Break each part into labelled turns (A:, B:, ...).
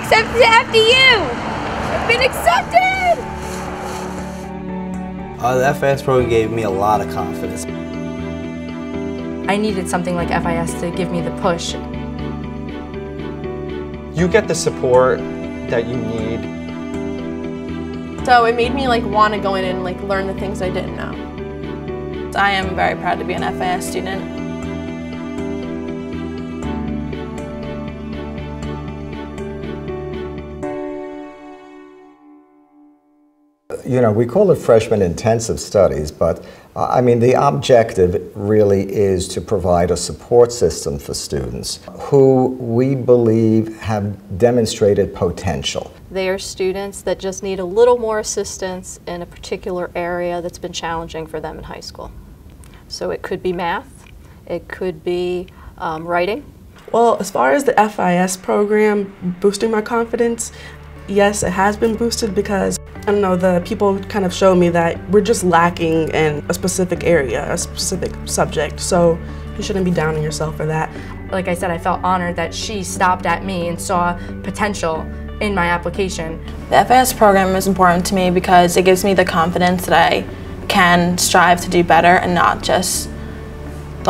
A: got accepted to FDU. I've been accepted.
B: Uh, the FIS program gave me a lot of confidence.
C: I needed something like FIS to give me the push.
D: You get the support that you need.
E: So it made me like want to go in and like learn the things I didn't know.
F: I am very proud to be an FIS student.
G: You know, we call it freshman intensive studies, but uh, I mean, the objective really is to provide a support system for students who we believe have demonstrated potential.
H: They are students that just need a little more assistance in a particular area that's been challenging for them in high school. So it could be math, it could be um, writing.
I: Well, as far as the FIS program boosting my confidence, yes, it has been boosted because I don't know, the people kind of show me that we're just lacking in a specific area, a specific subject. So you shouldn't be down on yourself for that.
C: Like I said, I felt honored that she stopped at me and saw potential in my application.
F: The FIS program is important to me because it gives me the confidence that I can strive to do better and not just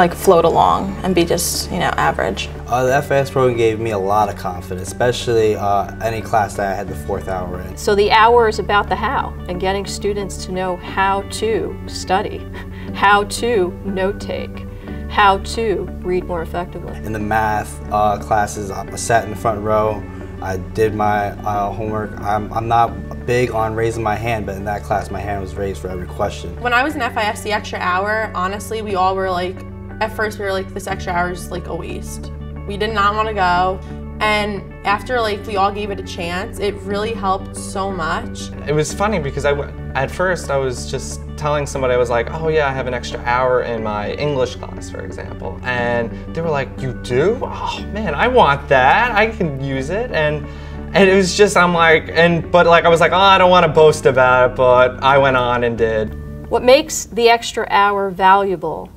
F: like float along and be just, you know, average.
B: Uh, the FIS program gave me a lot of confidence, especially uh, any class that I had the fourth hour in.
H: So the hour is about the how and getting students to know how to study, how to note take, how to read more effectively.
B: In the math uh, classes, I sat in the front row. I did my uh, homework. I'm, I'm not big on raising my hand, but in that class, my hand was raised for every question.
E: When I was in FIS, the extra hour, honestly, we all were like, at first we were like, this extra hour is like a waste. We did not want to go. And after like we all gave it a chance, it really helped so much.
D: It was funny because I, at first I was just telling somebody, I was like, oh yeah, I have an extra hour in my English class, for example. And they were like, you do? Oh man, I want that. I can use it. And and it was just, I'm like, and but like I was like, oh, I don't want to boast about it, but I went on and did.
H: What makes the extra hour valuable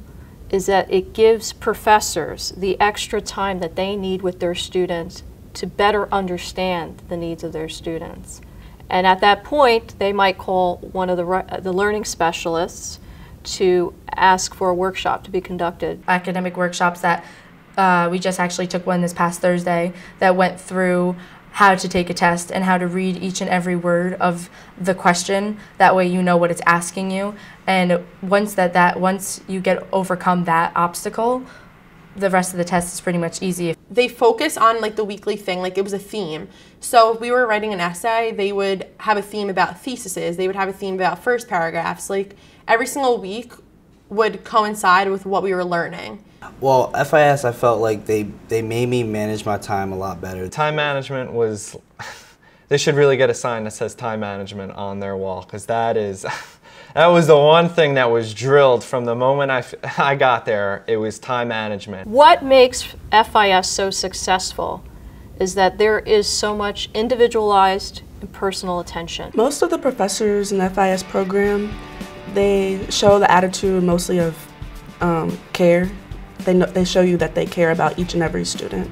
H: is that it gives professors the extra time that they need with their students to better understand the needs of their students. And at that point, they might call one of the, the learning specialists to ask for a workshop to be conducted.
C: Academic workshops that uh, we just actually took one this past Thursday that went through how to take a test and how to read each and every word of the question. That way you know what it's asking you. And once that, that once you get overcome that obstacle, the rest of the test is pretty much easy.
E: They focus on like the weekly thing, like it was a theme. So if we were writing an essay, they would have a theme about theses, they would have a theme about first paragraphs. Like every single week would coincide with what we were learning.
B: Well, FIS, I felt like they, they made me manage my time a lot better.
D: Time management was, they should really get a sign that says time management on their wall because that is, that was the one thing that was drilled from the moment I, I got there. It was time management.
H: What makes FIS so successful is that there is so much individualized and personal attention.
I: Most of the professors in the FIS program, they show the attitude mostly of um, care they, know, they show you that they care about each and every student.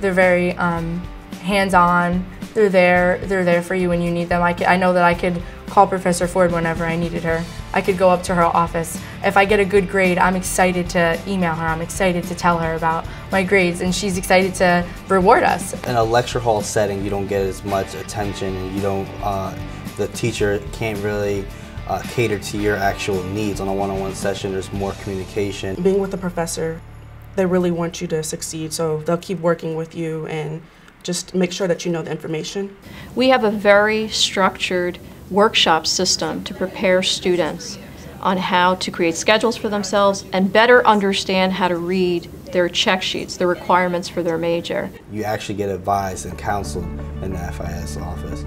C: They're very um, hands-on. They're there. They're there for you when you need them. I, could, I know that I could call Professor Ford whenever I needed her. I could go up to her office. If I get a good grade, I'm excited to email her. I'm excited to tell her about my grades, and she's excited to reward us.
B: In a lecture hall setting, you don't get as much attention, and you don't. Uh, the teacher can't really uh, cater to your actual needs on a one-on-one -on -one session. There's more communication.
I: Being with a professor they really want you to succeed, so they'll keep working with you and just make sure that you know the information.
H: We have a very structured workshop system to prepare students on how to create schedules for themselves and better understand how to read their check sheets, the requirements for their major.
B: You actually get advised and counseled in the FIS office.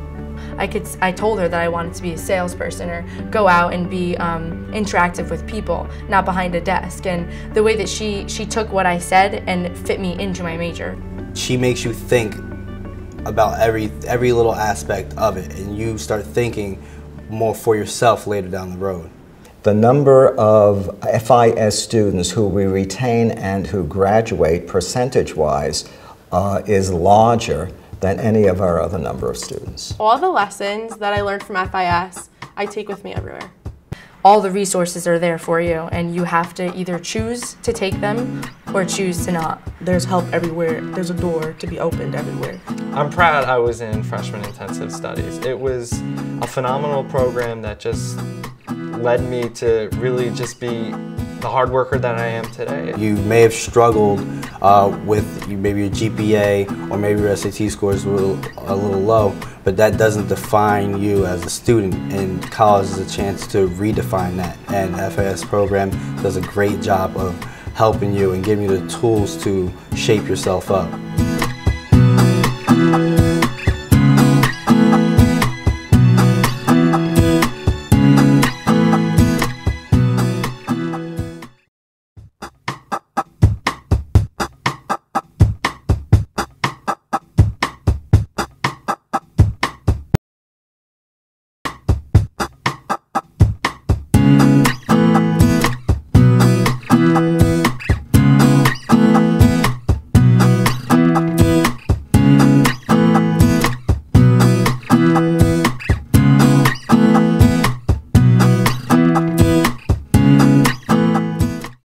C: I could I told her that I wanted to be a salesperson or go out and be um, interactive with people, not behind a desk. And the way that she she took what I said and fit me into my major.
B: She makes you think about every every little aspect of it, and you start thinking more for yourself later down the road.
G: The number of FIS students who we retain and who graduate percentage-wise uh, is larger than any of our other number of students.
E: All the lessons that I learned from FIS, I take with me everywhere.
C: All the resources are there for you, and you have to either choose to take them or choose to not.
I: There's help everywhere. There's a door to be opened everywhere.
D: I'm proud I was in freshman intensive studies. It was a phenomenal program that just led me to really just be the hard worker that I am today.
B: You may have struggled uh, with maybe your GPA or maybe your SAT scores were a little, a little low, but that doesn't define you as a student. And college is a chance to redefine that. And FIS program does a great job of helping you and giving you the tools to shape yourself up.